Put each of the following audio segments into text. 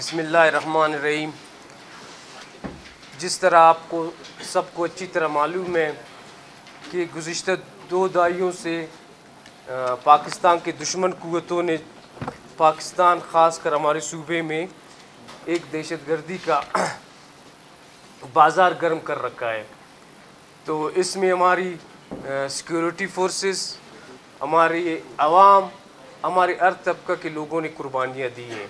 بسم اللہ الرحمن الرحیم۔ جس طرح آپ کو سب کو اچھی طرح معلوم ہے کہ گزشتہ دو دہائیوں سے پاکستان کے دشمن قوتوں نے پاکستان، خاص کر ہمارے صوبے میں ایک دہشت گردی کا بازار گرم کر رکھا ہے۔ تو اس میں ہماری سیکیورٹی فورسز ہماری عوام، ہمارے ہر طبقہ کے لوگوں نے قربانیاں دی ہیں۔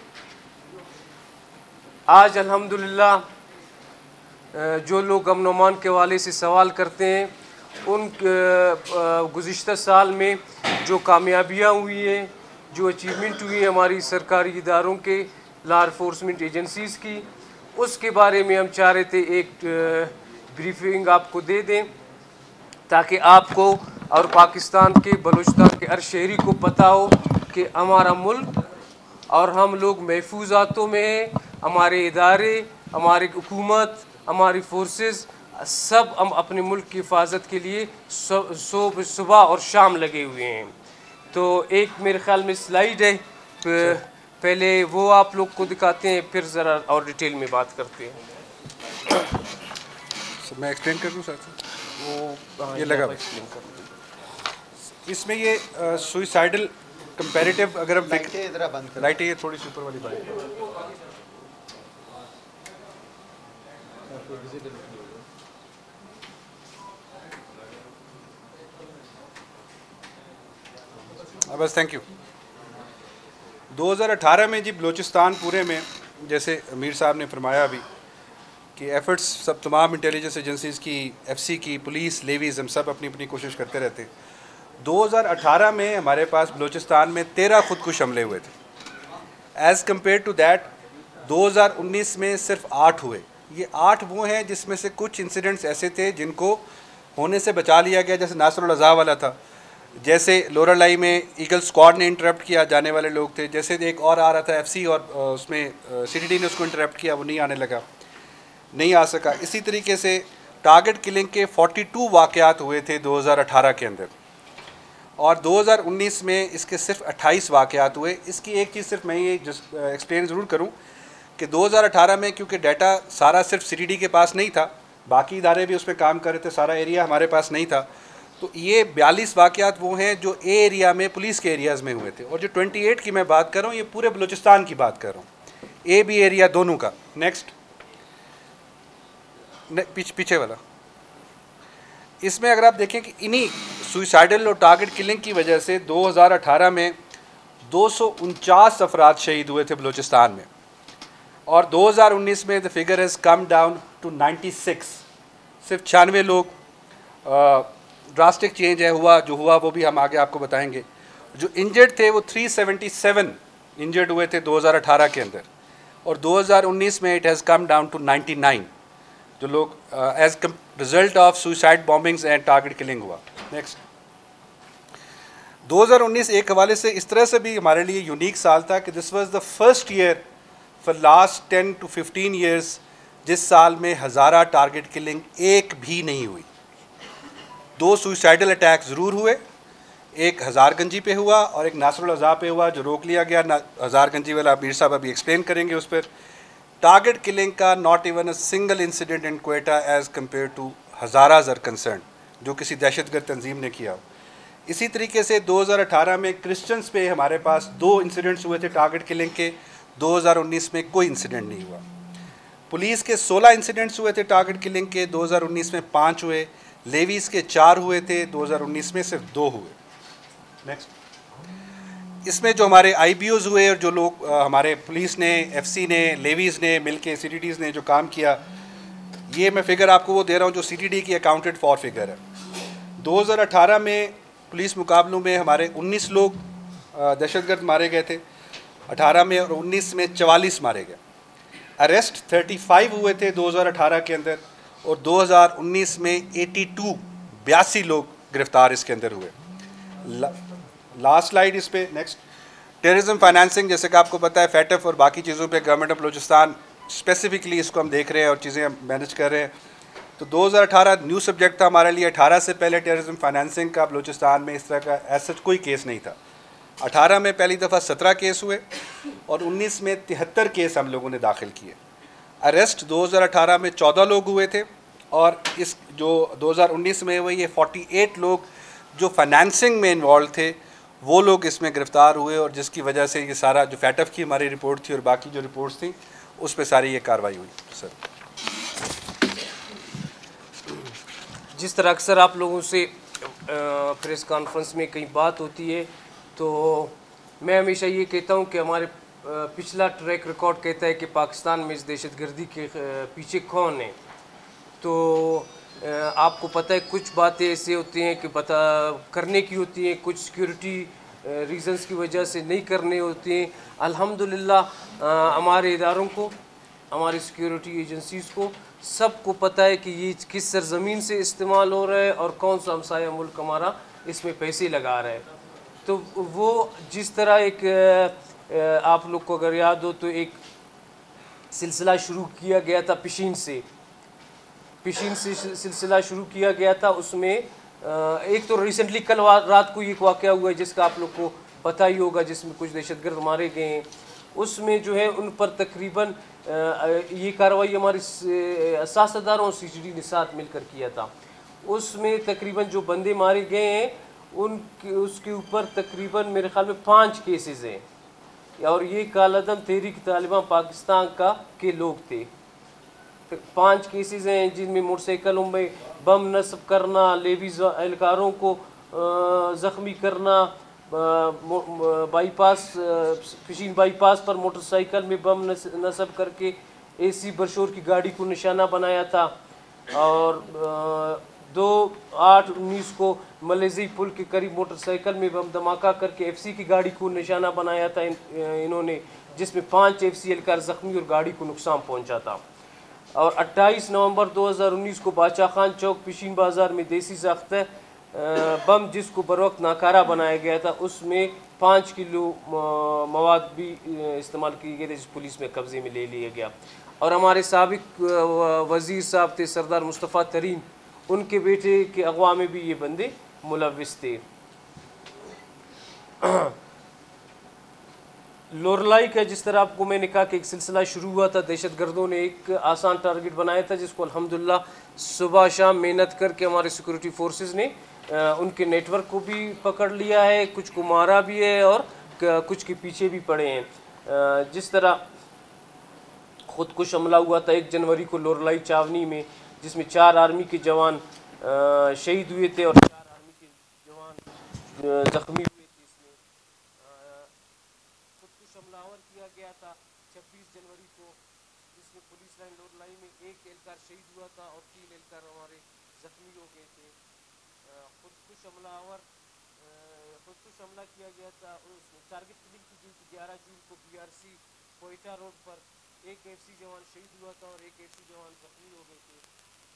آج الحمدللہ جو لوگ امن و امان کے والے سے سوال کرتے ہیں، ان گزشتہ سال میں جو کامیابیاں ہوئی ہیں، جو اچیومنٹ ہوئی ہیں ہماری سرکاری اداروں کے لا انفورسمنٹ ایجنسیز کی، اس کے بارے میں ہم چاہ رہے تھے ایک بریفنگ آپ کو دے دیں، تاکہ آپ کو اور پاکستان کے بلوچستان کے ہر شہری کو پتہ ہو کہ ہمارا ملک اور ہم لوگ محفوظاتوں میں ہیں ہمارے ادارے ہماری حکومت ہماری فورسز سب ہم اپنے ملک کی حفاظت کے لیے صبح صبح اور شام لگے ہوئے ہیں۔ تو ایک میرے خیال میں سلائیڈ ہے۔ پہلے وہ آپ لوگ کو دکھاتے ہیں پھر ذرا اور ڈیٹیل میں بات کرتے ہیں۔ میں ایکسپلین کر دوں سر وہ یہ لگا اس میں یہ سوئسائڈل کمپیریٹیو اگر ہم لائٹ یہ تھوڑی سی اوپر والی بات بس تھینک یو دو ہزار اٹھارہ میں جی بلوچستان پورے میں، جیسے امیر صاحب نے فرمایا ابھی کہ ایفرٹس سب تمام انٹیلیجنس ایجنسیز کی ایف سی کی پولیس لیویز ہم سب اپنی اپنی کوشش کرتے رہتے۔ ہیں دو ہزار اٹھارہ میں ہمارے پاس بلوچستان میں تیرہ خود کش حملے ہوئے تھے۔ ایز کمپیئر ٹو دیٹ دو ہزار انیس میں صرف آٹھ ہوئے۔ یہ آٹھ وہ ہیں جس میں سے کچھ انسیڈنٹس ایسے تھے جن کو ہونے سے بچا لیا گیا، جیسے ناصر الضا والا تھا۔ جیسے لورا لائی میں ایگل اسکواڈ نے انٹرپٹ کیا، جانے والے لوگ تھے۔ جیسے ایک اور آ رہا تھا ایف سی اور اس میں سی ڈی نے اس کو انٹرپٹ کیا، وہ نہیں آنے لگا۔ نہیں آ سکا۔ اسی طریقے سے ٹارگٹ کلنگ کے فورٹی ٹو واقعات ہوئے تھے دو ہزار اٹھارہ کے اندر۔ اور دو ہزار انیس میں اس کے صرف اٹھائیس واقعات ہوئے۔ اس کی ایک چیز صرف میں یہ ایکسپلین ضرور کروں۔ کہ دو ہزار اٹھارہ میں کیونکہ ڈیٹا سارا صرف سی ٹی ڈی کے پاس نہیں تھا، باقی ادارے بھی اس پہ کام کر رہے تھے، سارا ایریا ہمارے پاس نہیں تھا۔ تو یہ بیالیس واقعات وہ ہیں جو اے ایریا میں، پولیس کے ایریاز میں ہوئے تھے۔ اور جو ٹوئنٹی ایٹ کی میں بات کر رہا ہوں، یہ پورے بلوچستان کی بات کر رہا ہوں۔ اے بی ایریا دونوں کا۔ نیکسٹ پیچھے والا۔ اس میں اگر آپ دیکھیں کہ انہی سوئسائڈل اور ٹارگٹ کلنگ کی وجہ سے دو ہزار اٹھارہ میں دو سو انچاس افراد شہید ہوئے تھے بلوچستان میں۔ اور دو ہزار انیس میں the figure has come down to ninety six صرف چھیانوے لوگ ڈراسٹک چینج ہے، ہوا، جو ہوا، وہ بھی ہم آگے آپ کو بتائیں گے۔ جو انجرڈ تھے، وہ تھری سیونٹی سیون انجرڈ ہوئے تھے دو ہزار اٹھارہ کے اندر۔ اور دو ہزار انیس میں it has come down to ninety nine. جو لوگ as result of suicide bombings and target killing ہوا۔ نیکسٹ دو ہزار انیس ایک حوالے سے اس طرح سے بھی ہمارے لیے یونیک سال تھا کہ this was the first year for last ten to fifteen years جس سال میں ہزارہ ٹارگیٹ کلنگ ایک بھی نہیں ہوئی. دو سوئسائڈل اٹیک ضرور ہوئے. ایک ہزار گنجی پہ ہوا اور ایک ناصر الضا پہ ہوا، جو روک لیا گیا. ہزار گنجی والا میر صاحب ابھی ایکسپلین کریں گے اس پر. ٹارگٹ کلنگ کا not even a single incident in Quetta as compare to Hazaras concern جو کسی دہشت گرد تنظیم نے کیا ہو. اسی طریقے سے دو ہزار اٹھارہ میں کرسچنس پہ ہمارے پاس دو انسیڈنٹس ہوئے تھے ٹارگٹ کلنگ کے. دو ہزار انیس میں کوئی انسیڈنٹ نہیں ہوا۔ پولیس کے سولہ انسیڈنٹس ہوئے تھے ٹارگٹ کلنگ کے، دو ہزار انیس میں پانچ ہوئے، لیویز کے چار ہوئے تھے، دو ہزار انیس میں صرف دو ہوئے۔ نیکسٹ اس میں جو ہمارے آئی بی اوز ہوئے اور جو لوگ ہمارے پولیس نے، ایف سی نے، لیویز نے، مل کے سی ٹی ڈیز نے جو کام کیا، یہ میں فگر آپ کو وہ دے رہا ہوں جو سی ٹی ڈی کی اکاؤنٹڈ فار فگر ہے۔ دو ہزار اٹھارہ میں پولیس مقابلوں میں ہمارے انیس لوگ دہشت گرد مارے گئے تھے۔ اٹھارہ میں اور انیس میں چوالیس مارے گئے۔ اریسٹ تھرٹی فائیو ہوئے تھے دو ہزار اٹھارہ کے اندر اور دو ہزار انیس میں ایٹی ٹو بیاسی لوگ گرفتار اس کے اندر ہوئے۔ لاسٹ لائٹ اس پہ نیکسٹ ٹیررزم فائنانسنگ جیسے کہ آپ کو پتہ ہے فیٹف اور باقی چیزوں پہ گورنمنٹ آف بلوچستان اسپیسیفکلی اس کو ہم دیکھ رہے ہیں اور چیزیں ہم مینج کر رہے ہیں۔ تو دو ہزار اٹھارہ نیو سبجیکٹ تھا ہمارے لیے۔ اٹھارہ سے پہلے ٹیررزم فائنانسنگ کا بلوچستان میں اس طرح کا ایسا کوئی کیس نہیں تھا۔ اٹھارہ میں پہلی دفعہ سترہ کیس ہوئے اور انیس میں تہتر کیس ہم لوگوں نے داخل کیے۔ اریسٹ دو ہزار اٹھارہ میں چودہ لوگ ہوئے تھے اور اس جو دو ہزار انیس میں ہوئے یہ فورٹی ایٹ لوگ جو فائنانسنگ میں انوالو تھے، وہ لوگ اس میں گرفتار ہوئے اور جس کی وجہ سے یہ سارا جو فیٹف کی ہماری رپورٹ تھی اور باقی جو رپورٹس تھیں، اس پہ ساری یہ کاروائی ہوئی۔ سر جس طرح اکثر آپ لوگوں سے پریس کانفرنس میں کئی بات ہوتی ہے تو میں ہمیشہ یہ کہتا ہوں کہ ہمارے پچھلا ٹریک ریکارڈ کہتا ہے کہ پاکستان میں اس دہشت گردی کے پیچھے کون ہے؟ تو آپ کو پتہ ہے کچھ باتیں ایسے ہوتی ہیں کہ بتا، کرنے کی ہوتی ہیں، کچھ سیکیورٹی ریزنز کی وجہ سے نہیں کرنے ہوتے ہیں۔ الحمدللہ ہمارے اداروں کو، ہماری سیکیورٹی ایجنسیز کو سب کو پتہ ہے کہ یہ کس سرزمین سے استعمال ہو رہا ہے اور کون سا ہمسایہ ملک ہمارا اس میں پیسے لگا رہا ہے۔ تو وہ جس طرح ایک آپ لوگ کو اگر یاد ہو تو ایک سلسلہ شروع کیا گیا تھا پشین سے۔ پشین سے سلسلہ شروع کیا گیا تھا، اس میں ایک تو ریسنٹلی کل رات کو ایک واقعہ ہوا ہے جس کا آپ لوگ کو پتہ ہی ہوگا، جس میں کچھ دہشت گرد مارے گئے ہیں۔ اس میں جو ہے ان پر تقریباً یہ کارروائی ہماری سیاستداروں اور سی جی ڈی نے ساتھ مل کر کیا تھا۔ اس میں تقریباً جو بندے مارے گئے ہیں ان کے اس کے اوپر تقریباً میرے خیال میں پانچ کیسز ہیں۔ اور یہ کالعدم تحریک طالبان پاکستان کا کے لوگ تھے۔ پانچ کیسز ہیں جن میں موٹر سائیکلوں میں بم نصب کرنا، لیویز اہلکاروں کو زخمی کرنا بائی پاس فشین بائی پاس پر موٹر سائیکل میں بم نصب کر کے اے سی برشور کی گاڑی کو نشانہ بنایا تھا۔ اور دو آٹھ انیس کو ملیزی پل کے قریب موٹر سائیکل میں بم دھماکہ کر کے ایف سی کی گاڑی کو نشانہ بنایا تھا انہوں نے جس میں پانچ ایف سی اہلکار زخمی اور گاڑی کو نقصان پہنچا تھا۔ اور اٹھائیس نومبر دو ہزار انیس کو بادشاہ خان چوک پشین بازار میں دیسی ساختہ بم جس کو بروقت ناکارہ بنایا گیا تھا، اس میں پانچ کلو مواد بھی استعمال کیے گئے تھے، جس پولیس میں قبضے میں لے لیا گیا۔ اور ہمارے سابق وزیر صاحب تھے، سردار مصطفیٰ ترین ان کے بیٹے کے اغوا میں بھی یہ بندے ملوث تھے۔ لورلائی کا جس طرح آپ کو میں نے کہا کہ ایک سلسلہ شروع ہوا تھا، دہشت گردوں نے ایک آسان ٹارگٹ بنایا تھا، جس کو الحمدللہ صبح شام محنت کر کے ہمارے سیکورٹی فورسز نے ان کے نیٹ ورک کو بھی پکڑ لیا ہے۔ کچھ کو مارا بھی ہے اور کچھ کے پیچھے بھی پڑے ہیں۔ جس طرح خود کش حملہ ہوا تھا ایک جنوری کو لورلائی چاونی میں جس میں چار آرمی کے جوان شہید ہوئے تھے اور چار آرمی کے جوان زخمی ہوئے تھے اس میں۔ خود حملہ آور کیا گیا تھا چھبیس جنوری کو، جس میں پولیس لائن لوڈ لائی میں ایک اہلکار شہید ہوا تھا اور تین اہلکار ہمارے زخمی ہو گئے تھے۔ خود کش حملہ آور خود کش حملہ کیا گیا تھا اس میں ٹارگٹ کلنگ کی گئی تھی گیارہ جون کو B R C Quetta road پر۔ ایک ایف سی جوان شہید ہوا تھا اور ایک ایف سی جوان زخمی ہو گئے تھے۔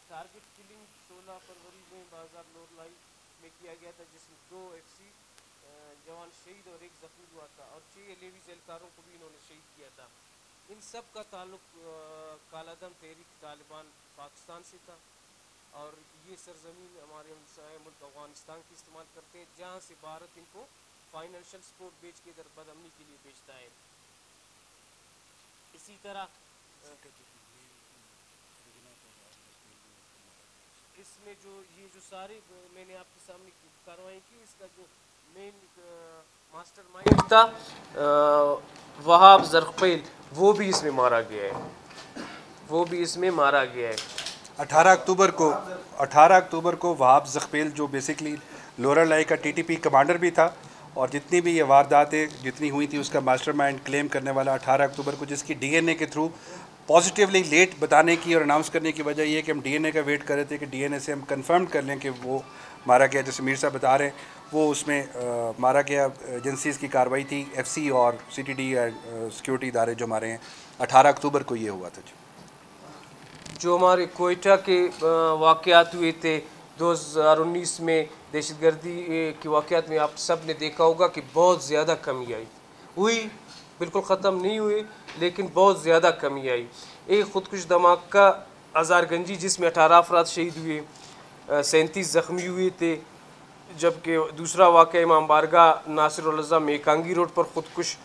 ٹارگٹ کلنگ سولہ فروری میں بازار لوڈ میں کیا گیا تھا، جس میں دو ایف سی جوان شہید اور ایک زخمی ہوا تھا۔ اور چھ لیویز اہلکاروں کو بھی انہوں نے شہید کیا تھا۔ ان سب کا تعلق کالعدم تحریک طالبان پاکستان سے تھا۔ اور یہ سرزمین ہمارے ہمسائے ملک افغانستان کی استعمال کرتے ہیں، جہاں سے بھارت ان کو فائنینشل سپورٹ بیچ کے در بد امنی کے لیے بیچتا ہے۔ اسی طرح اس میں جو یہ جو سارے میں نے آپ کے سامنے کاروائی کی، اس کا جو مین ماسٹر مائنڈ تھا وہاب زرقیل وہ بھی اس میں مارا گیا ہے۔ وہ بھی اس میں مارا گیا ہے۔ اٹھارہ اکتوبر کو، اٹھارہ اکتوبر کو وہاب زخپیل جو بیسکلی لورا لائی کا ٹی ٹی پی کمانڈر بھی تھا، اور جتنی بھی یہ وارداتیں جتنی ہوئی تھی اس کا ماسٹر مائنڈ کلیم کرنے والا اٹھارہ اکتوبر کو، جس کی ڈی این اے کے تھرو پازیٹیولی لیٹ بتانے کی اور اناؤنس کرنے کی وجہ یہ کہ ہم ڈی این اے کا ویٹ کر رہے تھے کہ ڈی این اے سے ہم کنفرم کر لیں کہ وہ مارا گیا، جیسے میر صاحب بتا رہے ہیں، وہ اس میں مارا گیا ایجنسیز کی کاروائی تھی ایف سی اور سی ٹی ڈی سیکیورٹی ادارے جو ہمارے ہیں۔ اٹھارہ اکتوبر کو یہ ہوا تھا جی۔ جو ہمارے کوئٹہ کے واقعات ہوئے تھے، دو ہزار انیس میں دہشت گردی کے واقعات میں آپ سب نے دیکھا ہوگا کہ بہت زیادہ کمی آئی۔ ہوئی بالکل ختم نہیں ہوئی، لیکن بہت زیادہ کمی آئی۔ ایک خودکش دھماکہ ہزار گنجی، جس میں اٹھارہ افراد شہید ہوئے سینتیس زخمی ہوئے تھے، جبکہ دوسرا واقعہ امام بارگاہ ناصر الزا میکانگی روڈ پر خودکش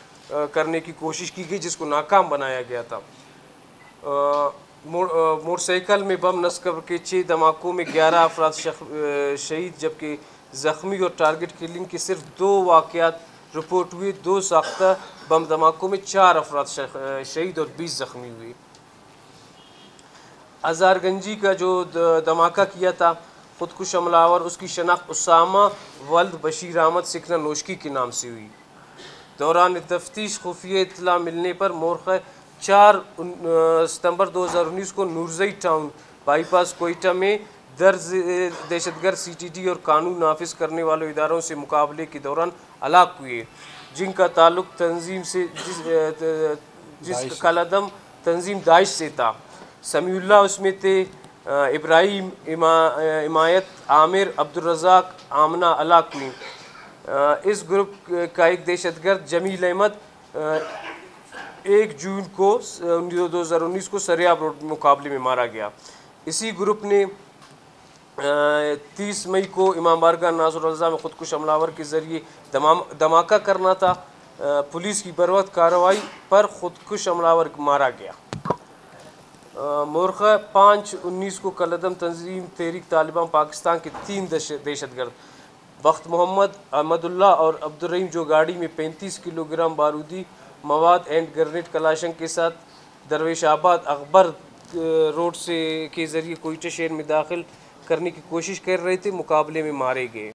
کرنے کی کوشش کی گئی، جس کو ناکام بنایا گیا تھا۔ موٹر سائیکل میں بم نسکر کے چھ دھماکوں میں گیارہ افراد شہید، جبکہ زخمی اور ٹارگٹ کلنگ کے صرف دو واقعات رپورٹ ہوئے دو ساختہ بم دھماکوں میں چار افراد شہید اور بیس زخمی ہوئے۔ ہزار گنجی کا جو دھماکہ کیا تھا، خودکش حملہ آور، اس کی شناخت اسامہ ولد بشیر احمد سکھنا نوشکی کے نام سے ہوئی۔ دوران تفتیش خفیہ اطلاع ملنے پر مورخہ چار ستمبر دو ہزار انیس کو Noorzai town bypass Quetta میں درز دہشت گرد سی ٹی ٹی اور قانون نافذ کرنے والے اداروں سے مقابلے کے دوران ہلاک ہوئے جن کا تعلق تنظیم سے جس جس کا تنظیم داعش سے تھا۔ سمیع اللہ اس میں تھے ابراہیم امایت عامر عبدالرزاق آمنہ علاقمی اس گروپ کا ایک دہشت گرد جمیل احمد ایک جون کو دو ہزار انیس کو سریاب روڈ مقابلے میں مارا گیا۔ اسی گروپ نے تیس مئی کو امام بارگاہ ناظر الزا میں خودکش حملہ کے ذریعے دھماکہ کرنا تھا۔ پولیس کی بروقت کارروائی پر خودکش حملہ مارا گیا۔ مورخہ پانچ انیس کو کلدم تنظیم تحریک طالبان پاکستان کے تین دہشت گرد۔ بخت محمد احمد اللہ اور عبدالرحیم جو گاڑی میں پینتیس کلو گرام بارودی مواد اینڈ گرنیٹ کلاشن کے ساتھ درویش آباد اکبر روڈ سے کے ذریعے کوئٹہ شہر میں داخل کرنے کی کوشش کر رہے تھے مقابلے میں مارے گئے۔